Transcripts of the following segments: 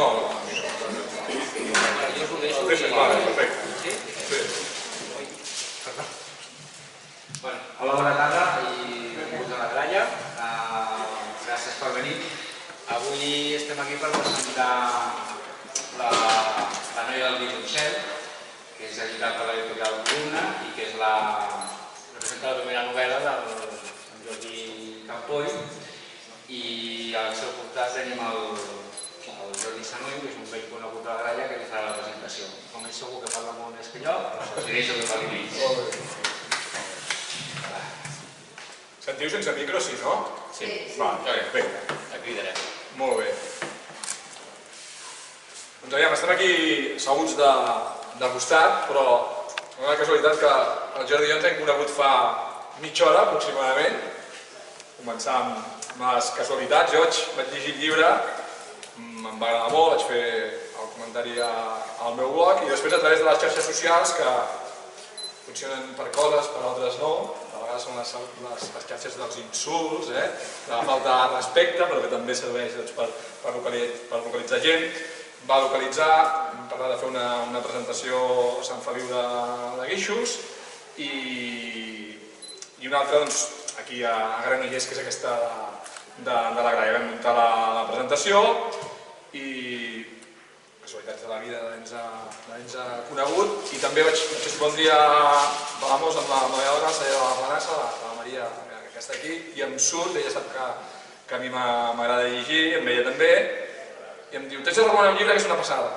No, Després Bueno, hola, bona tarda i benvinguts a la gralla. Ah, gràcies per venir. Avui estem aquí per presentar la, la noia del Violoncel, que és editat per l'editorial Columna i que és la, representa la primera novel·la del Sant Jordi Campoll i al seu portat tenim el Sanoy, que és un vell conegut de la gralla, que li farà la presentació. Com ell segur que parla molt espanyol, però us deixo que parli menys. Sentiu sense micro, sí, no? Sí. Va, bé, La cridarem. molt bé. Doncs aviam, estem aquí asseguts de, de costat, però una casualitat que el Jordi i jo ens hem conegut fa mitja hora aproximadament. Començar amb, amb les casualitats. Jo vaig, vaig llegir el llibre, va agradar molt, vaig fer el comentari al meu blog i després a través de les xarxes socials que funcionen per coses, per altres no, a vegades són les, les, les xarxes dels insults, eh? de la falta de respecte, però que també serveix doncs, per, per, localitzar, per localitzar gent. Va localitzar, vam parlar de fer una, una presentació a Sant Feliu de, de Guixos i, i una altra, doncs, aquí a, a Granollers, que és aquesta de, de, de la Graia. Vam muntar la, la presentació i casualitats de la vida l'ens ha conegut i també vaig, dia a Palamós amb la, amb la meva dona, la de la Planassa, la, Maria, que està aquí, i em surt, ella sap que, que a mi m'agrada llegir, em veia també, i em diu, tens de recomanar un llibre que és una passada.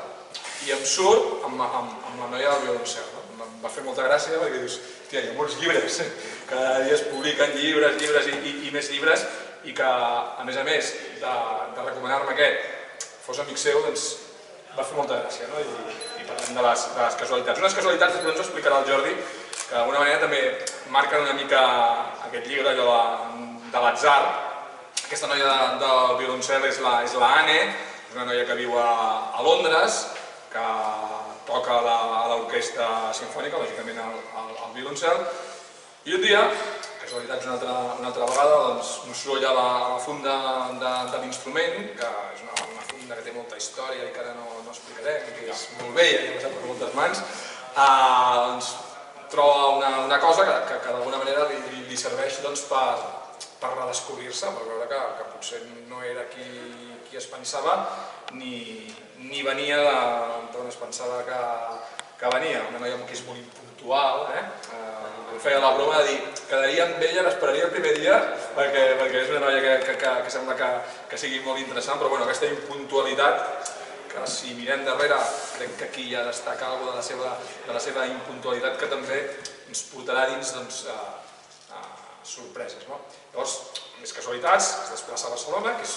I em surt amb, amb, amb la noia del violoncel. No? Em va fer molta gràcia perquè dius, hòstia, hi ha molts llibres, cada dia es publiquen llibres, llibres i, i, i més llibres, i que, a més a més de, de recomanar-me aquest fos amic seu, doncs va fer molta gràcia, no? I, i parlem de les, de les casualitats. Unes casualitats, després ens ho explicarà el Jordi, que d'alguna manera també marquen una mica aquest llibre allò de, de l'atzar. Aquesta noia de, del violoncel és la, és la és una noia que viu a, a Londres, que toca la, a l'orquestra sinfònica, lògicament al, al, al violoncel, i un dia, casualitats una altra, una altra vegada, doncs mossuro la, la funda de, de l'instrument, que és una, una funda que té molta història i que ara no, no explicarem, que és molt vella i ha passat per moltes mans, eh, doncs, troba una, una cosa que, que, que d'alguna manera li, li, li serveix doncs, per, per redescobrir-se, per veure que, que potser no era qui, qui es pensava ni, ni venia d'on es pensava que, que venia. Una noia que és molt impuntual, eh? eh feia la broma de dir quedaria amb ella, l'esperaria el primer dia perquè, perquè és una noia que, que, que, que sembla que, que sigui molt interessant, però bueno, aquesta impuntualitat que si mirem darrere crec que aquí ja destaca alguna de la seva, de la seva impuntualitat que també ens portarà dins doncs, a, a sorpreses. No? Llavors, més casualitats, es desplaça a Barcelona, que és,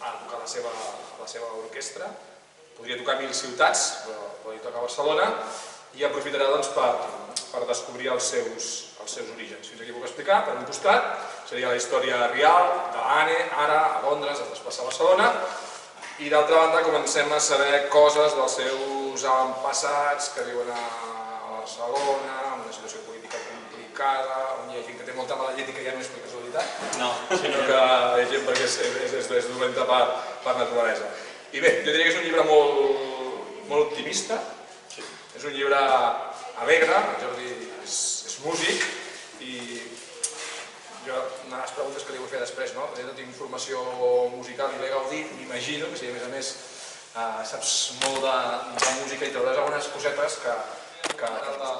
ha de tocar la seva, la seva orquestra, podria tocar mil ciutats, però podria tocar a Barcelona, i aprofitarà doncs, per, per descobrir els seus, els seus orígens. Fins aquí puc explicar, per un costat, seria la història real de l'Anne, ara a Londres, es desplaça a Barcelona, i d'altra banda comencem a saber coses dels seus avantpassats que viuen a Barcelona, amb una situació política complicada, on hi ha gent que té molta mala llet i que ja no és per casualitat, No. sinó que hi ha gent perquè és, és, és, és dolenta per, per naturalesa. I bé, jo diria que és un llibre molt, molt optimista. És un llibre alegre, el Jordi és, és músic i jo una de les preguntes que li vull fer després, no? Perquè tota informació musical i l'he gaudit, m'imagino que si a més a més eh, saps molt de, de música i trauràs algunes cosetes que, que de,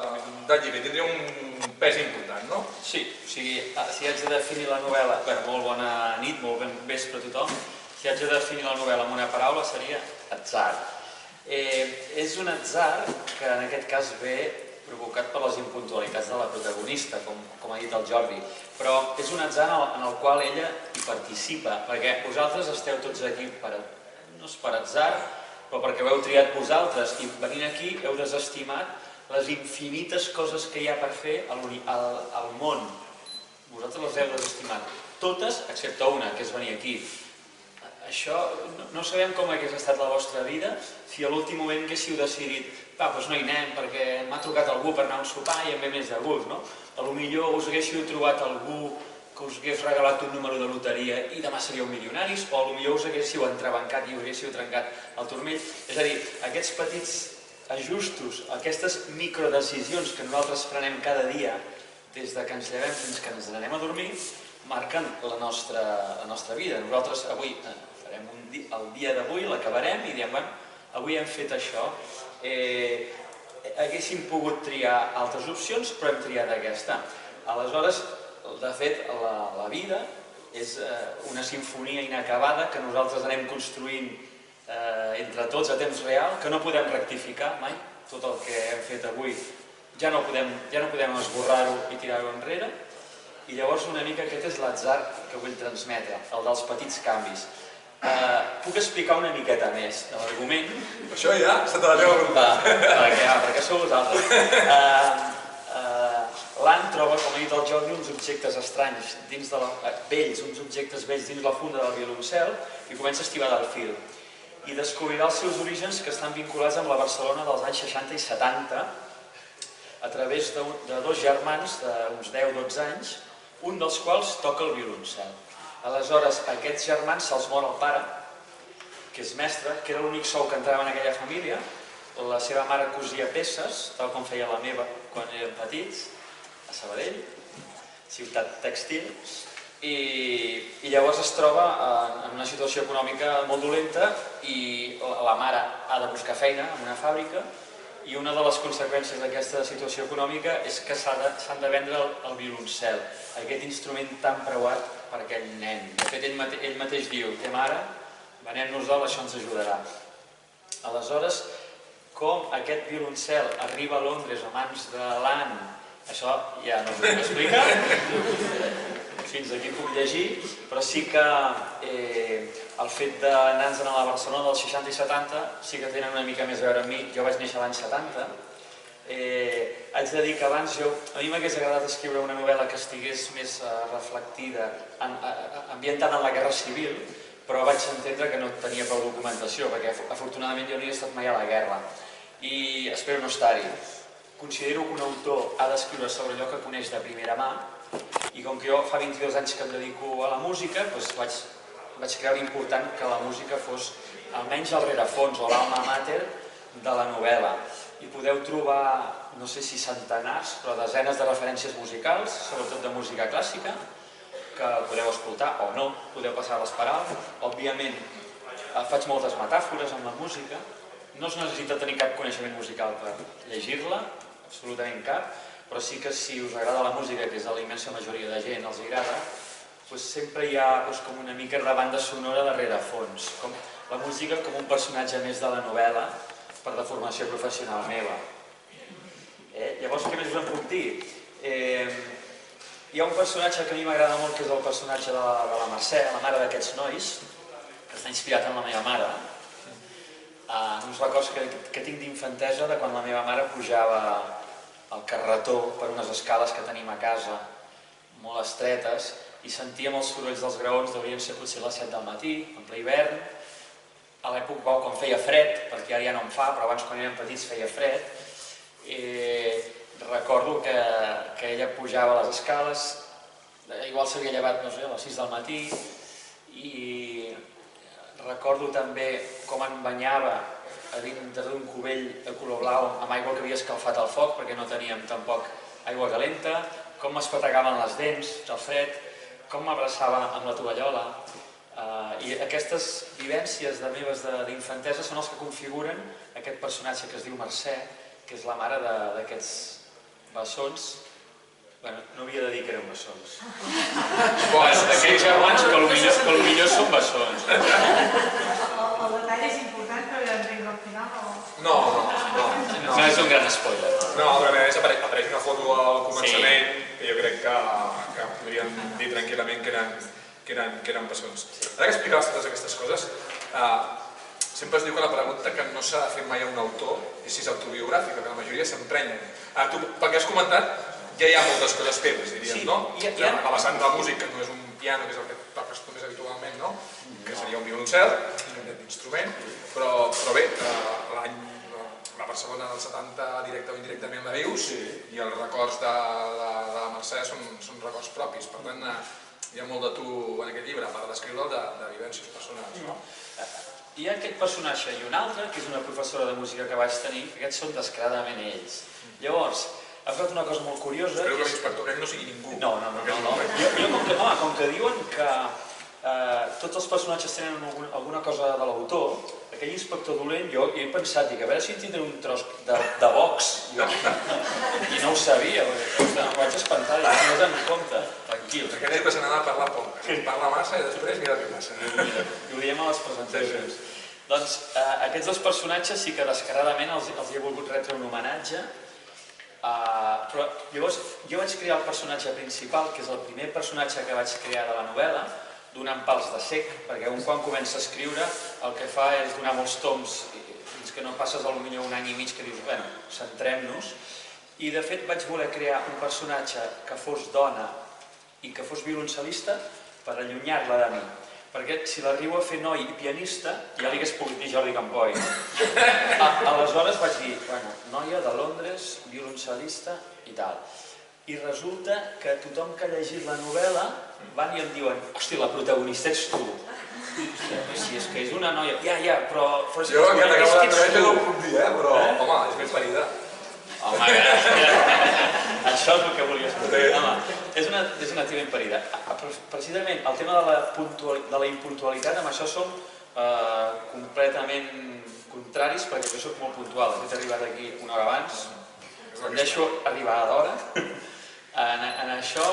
del llibre tindria un pes important, no? Sí, o sigui, ah, si haig de definir la novel·la, bé, molt bona nit, molt ben vespre a tothom, si haig de definir la novel·la amb una paraula seria atzar. Eh, és un atzar que en aquest cas ve provocat per les impuntualitats de la protagonista, com, com ha dit el Jordi, però és un atzar en el, en el qual ella hi participa, perquè vosaltres esteu tots aquí per, no és per atzar, però perquè ho heu triat vosaltres i venint aquí heu desestimat les infinites coses que hi ha per fer a l'uni- al, al món. Vosaltres les heu desestimat. Totes, excepte una, que és venir aquí. Això, no, sabem com hagués estat la vostra vida si a l'últim moment haguéssiu decidit va, doncs no hi anem perquè m'ha trucat algú per anar a un sopar i em ve més de gust, no? A lo millor us haguéssiu trobat algú que us hagués regalat un número de loteria i demà seríeu milionaris, o a lo millor us haguéssiu entrebancat i us haguéssiu trencat el turmell. És a dir, aquests petits ajustos, aquestes microdecisions que nosaltres prenem cada dia, des de que ens llevem fins que ens anem a dormir, marquen la nostra, la nostra vida. Nosaltres avui eh, farem un di el dia d'avui, l'acabarem i diem, bueno, avui hem fet això. Eh, haguéssim pogut triar altres opcions, però hem triat aquesta. Aleshores, de fet, la, la vida és eh, una sinfonia inacabada que nosaltres anem construint eh, entre tots a temps real, que no podem rectificar mai. Tot el que hem fet avui ja no podem, ja no podem esborrar-ho i tirar-ho enrere. I llavors una mica aquest és l'atzar que vull transmetre, el dels petits canvis. Uh, puc explicar una miqueta més de l'argument? Això ja se te la teva Va, perquè, ah, perquè sou vosaltres. Uh, uh, L'Anne troba, com ha dit el Jordi, uns objectes estranys dins de la, uh, vells, uns objectes vells dins la funda del violoncel i comença a estivar del fil. I descobrirà els seus orígens que estan vinculats amb la Barcelona dels anys 60 i 70 a través de, de dos germans d'uns 10-12 anys, un dels quals toca el violoncel. Aleshores, a aquests germans se'ls mor el pare, que és mestre, que era l'únic sou que entrava en aquella família. La seva mare cosia peces, tal com feia la meva quan érem petits, a Sabadell, ciutat tèxtil, i, i llavors es troba en, en una situació econòmica molt dolenta i la, la mare ha de buscar feina en una fàbrica i una de les conseqüències d'aquesta situació econòmica és que s'han de, vendre el, el violoncel, aquest instrument tan preuat per aquell nen. De fet, ell, mate, ell mateix diu, té mare, venem-nos-el, això ens ajudarà. Aleshores, com aquest violoncel arriba a Londres a mans de l'Anne, això ja no us ho puc explicar, fins aquí puc llegir, però sí que eh, el fet d'anar-nos a la Barcelona dels 60 i 70 sí que tenen una mica més a veure amb mi. Jo vaig néixer l'any 70, Eh, haig de dir que abans jo, a mi m'hagués agradat escriure una novel·la que estigués més eh, reflectida, en, ambientada en la Guerra Civil, però vaig entendre que no tenia prou documentació, perquè afortunadament jo no he estat mai a la guerra i espero no estar-hi. Considero que un autor ha d'escriure sobre allò que coneix de primera mà i com que jo fa 22 anys que em dedico a la música, doncs vaig, vaig creure important que la música fos almenys el rerefons o l'alma mater de la novel·la i podeu trobar, no sé si centenars, però desenes de referències musicals, sobretot de música clàssica, que podeu escoltar o no, podeu passar-les per alt. Òbviament, eh, faig moltes metàfores amb la música, no es necessita tenir cap coneixement musical per llegir-la, absolutament cap, però sí que si us agrada la música, que és la immensa majoria de gent, els agrada, doncs sempre hi ha doncs, com una mica de banda sonora darrere fons, com la música com un personatge més de la novel·la, per la formació professional meva. Eh? Llavors, què més us en puc dir? Eh, hi ha un personatge que a mi m'agrada molt, que és el personatge de la, de la Mercè, la mare d'aquests nois, que està inspirat en la meva mare. Uh, uns records que, que tinc d'infantesa de quan la meva mare pujava al carretó per unes escales que tenim a casa, molt estretes, i sentíem els sorolls dels graons, deurien ser potser les 7 del matí, en ple hivern, a l'època quan feia fred, perquè ara ja no en fa, però abans quan érem petits feia fred, eh, recordo que, que ella pujava les escales, eh, igual s'havia llevat no sé, a les 6 del matí, i recordo també com em banyava a dintre d'un cubell de color blau amb aigua que havia escalfat al foc perquè no teníem tampoc aigua calenta, com m'espetegaven les dents del fred, com m'abraçava amb la tovallola, Uh, I aquestes vivències de meves d'infantesa són els que configuren aquest personatge que es diu Mercè, que és la mare d'aquests bessons. Bueno, no havia de dir que eren bessons. Bueno, d'aquells germans que potser, que són bessons. El, el detall és important que l'entenc al final o... No, no, no. No és un gran spoiler. No, però a més apareix, apareix una foto al començament sí. que jo crec que, que podríem dir tranquil·lament que eren que eren, que eren bessons. Ara que explicaves totes aquestes coses, eh, sempre es diu que la pregunta que no s'ha de fer mai a un autor és si és autobiogràfica, que la majoria s'emprenyen. Ah, tu, pel que has comentat, ja hi ha moltes coses teves, diríem, sí, no? Hi ha, hi ha... A vessant de la música, que no és un piano, que és el que toques tu més habitualment, no? Que seria un violoncel, un instrument, però, però bé, eh, la Barcelona del 70 directe o indirectament la vius sí. i els records de, de, de la Mercè són, són records propis, per tant eh, hi ha molt de tu en aquest llibre, a part d'escriure'l, de, de vivències personals. No? Hi ha aquest personatge i un altre, que és una professora de música que vaig tenir, que aquests són descaradament ells. Llavors, ha fet una cosa molt curiosa. Espero que que és- l'inspector aquell no sigui ningú. No, no, no, no, no. és Jo, jo com, que, home, com que diuen que eh, tots els personatges tenen alguna, alguna cosa de l'autor, aquell inspector dolent, jo, jo he pensat, dic, a veure si en tindré un tros de, de box, jo, i no ho sabia, perquè em vaig espantar, i no te'n compte, tranquil. Que se n'ha de parlar poc. Parla massa i després mira què passa. I ho diem a les presentacions. Doncs eh, aquests dos personatges sí que descaradament els, els he volgut retre un homenatge, eh, però llavors jo vaig crear el personatge principal, que és el primer personatge que vaig crear de la novel·la, donant pals de sec, perquè un quan comença a escriure el que fa és donar molts toms fins que no passes millor un any i mig que dius, bueno, centrem-nos, i de fet vaig voler crear un personatge que fos dona i que fos violoncel·lista per allunyar-la de mi. Perquè si l'arribo a fer noi i pianista, ja li hagués pogut dir Jordi Campoy. A, aleshores vaig dir, bueno, noia de Londres, violoncel·lista i tal. I resulta que tothom que ha llegit la novel·la van i em diuen, hosti, la protagonista ets tu. Si és que és una noia, ja, ja, però... però és Jo que t'acabo que de ets conèixer no ho puc dir, eh? però Eh? home, és ben parida. Home. Això és el que volies dir. Home, és una, és una tia ben parida. Ah, però Precisament el tema de la, puntual, de la impuntualitat, amb això som eh, completament contraris, perquè jo sóc molt puntual. De fet, he arribat aquí una hora abans, em deixo arribar a l'hora. En, en això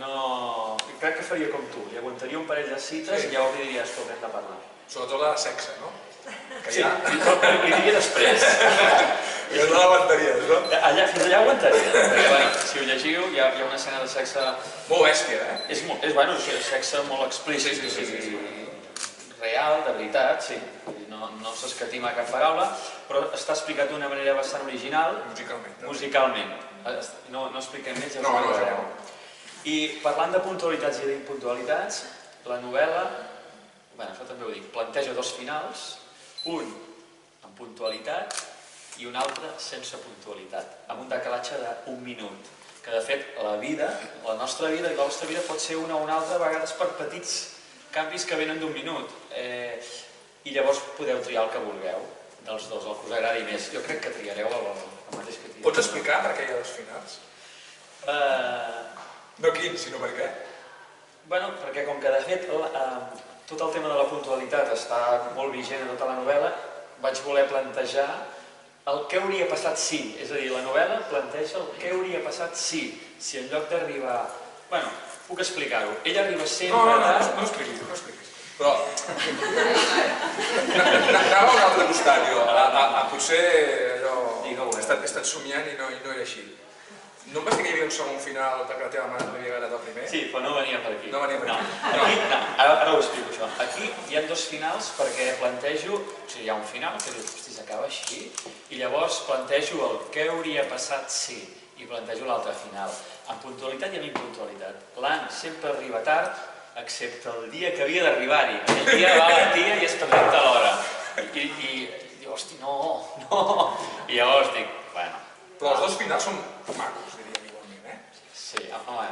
no... Crec que faria com tu, li aguantaria un parell de cites Sí. i llavors li diria, escolta, hem de parlar. Sobretot la de sexe, no? Que Sí, ja... i, i, i diria després. Ja no l'aguantaries, no? Allà, fins allà aguantaria, perquè bueno, si ho llegiu hi ha, hi ha una escena de sexe Molt bèstia, eh? És, molt, és, bueno, és sexe molt explícit, Sí, sí, sí, sí, sí. real, de veritat, sí. No, no s'escatima cap paraula, però està explicat d'una manera bastant original, Musicalment. musicalment. Eh, No, no expliquem més, ja No, ho no, veureu. no. I parlant de puntualitats i d'impuntualitats, la novel·la, bueno, això també ho dic, planteja dos finals, un amb puntualitat i un altre sense puntualitat, amb un decalatge d'un minut que de fet la vida, la nostra vida i la vostra vida pot ser una o una altra a vegades per petits canvis que venen d'un minut. Eh, i llavors podeu triar el que vulgueu dels dos, el que us agradi més. Jo crec que triareu el, el mateix que triareu Pots explicar per què hi ha dos finals? Eh, No quin, sinó per què? Bueno, perquè com que de fet eh, tot el tema de la puntualitat està molt vigent a tota la novel·la, vaig voler plantejar el què hauria passat si. És a dir, la novel·la planteja el què hauria passat si, si en lloc d'arribar... Bueno, puc explicar-ho. Ella arriba sempre... No, no, no, no, no expliquis, no expliquis. Però... Anava a un altre costat, jo. A, a, a potser allò... Digue-ho, eh? He estat, he estat somiant i no, i no era així. No em vas dir que hi havia un segon final perquè la teva mare no havia agradat el primer? Sí, però no venia per aquí. No venia per no. aquí. Aquí, no. Ara, ara ho explico, això. Aquí hi ha dos finals perquè plantejo... O sigui, hi ha un final que dius, hosti, s'acaba així, i llavors plantejo el què hauria passat si, i plantejo l'altre final, amb puntualitat i amb impuntualitat. L'Anne sempre arriba tard, excepte el dia que havia d'arribar-hi. Aquell dia va la tia i es presenta a l'hora. I, i, i diu, hosti, no, no. I llavors dic, bueno, Però els dos finals són macos, sí, home,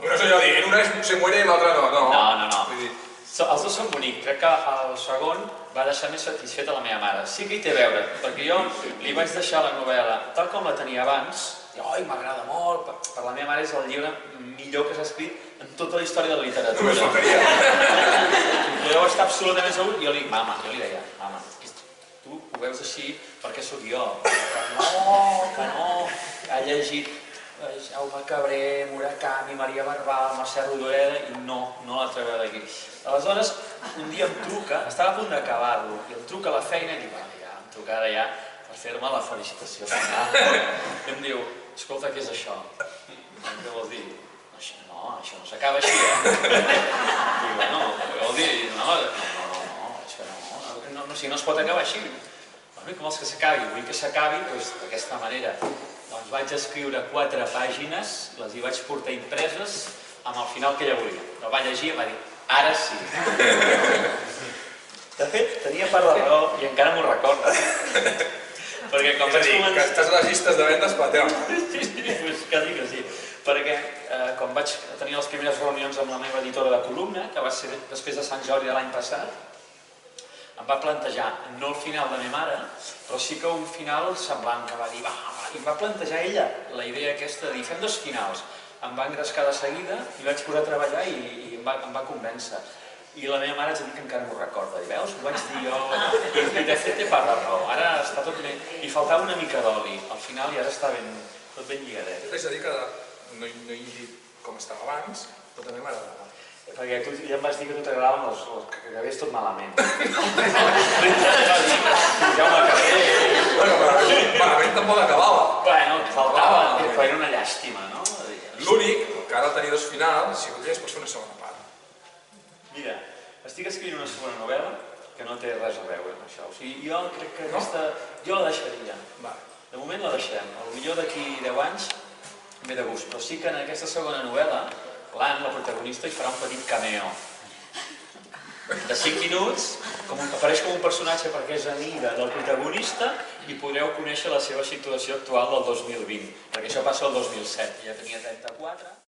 No és allò de dir, en una se muere i l'altra no, no. No, no, no. Vull dir, So, els dos són bonics. Crec que el segon va deixar més satisfeta la meva mare. Sí que hi té a veure, perquè jo li vaig deixar la novel·la tal com la tenia abans, i oi, m'agrada molt, per, per la meva mare és el llibre millor que s'ha escrit en tota la història de la només literatura. faltaria. Jo està absolutament segur, i jo li dic, mama, jo li deia, mama, tu ho veus així perquè sóc jo. Que no, que no, ha llegit Jaume Cabré, Murakami, Maria Barbal, Mercè Rodoreda i no, no la treu d'aquí. Aleshores, un dia em truca, estava a punt d'acabar-lo, i em truca a la feina i diu, ah, ja, em truca ara ja per fer-me la felicitació final. I em diu, escolta, què és això? Què vols dir? Això, no, això no s'acaba així, eh? I bueno, què vol dir? No, no, no, no, no, això no, no, no, no, si no es pot acabar així. Bueno, i com vols que s'acabi? Vull que s'acabi doncs, d'aquesta manera. Doncs vaig escriure quatre pàgines, les hi vaig portar impreses amb el final que ella volia. El va llegir i va dir, ara sí. De fet, tenia part de raó i encara m'ho recordo. Perquè com vaig dir, que començar... estàs a les llistes de vendes per teva. Sí, sí, pues quasi que sí. Perquè eh, quan vaig tenir les primeres reunions amb la meva editora de columna, que va ser després de Sant Jordi de l'any passat, em va plantejar no el final de la meva mare, però sí que un final semblant que va dir, va i em va plantejar ella la idea aquesta de dir fem dos finals. Em va engrescar de seguida i vaig posar a treballar i, i em, va, em va convèncer. I la meva mare de dir que encara m'ho recorda. I veus, ho vaig dir jo, i, i de fet té part de raó. Ara està tot ben... I faltava una mica d'oli al final i ara està ben, tot ben lligadet. T'haig de dir que no, he- no he llegit com estava abans, però també m'agradava. Perquè tu ja em vas dir que a tu t'agradaven els, els que acabés tot malament. Jaume Carrer... Bueno, malament, malament tampoc acabava. Bueno, faltava, però era una llàstima, no? L'únic, que ara tenir dos finals, si voldries pots fer una segona part. Mira, estic escrivint una segona novel·la que no té res a veure amb això. O sigui, jo crec que No? aquesta... Jo la deixaria. Vale. De moment la deixem. A lo millor d'aquí 10 anys ve de gust. Però sí que en aquesta segona novel·la, l'Anne, la protagonista, hi farà un petit cameo. De 5 minuts, com apareix com un personatge perquè és amiga del protagonista i podreu conèixer la seva situació actual del 2020, perquè això passa el 2007, ja tenia 34.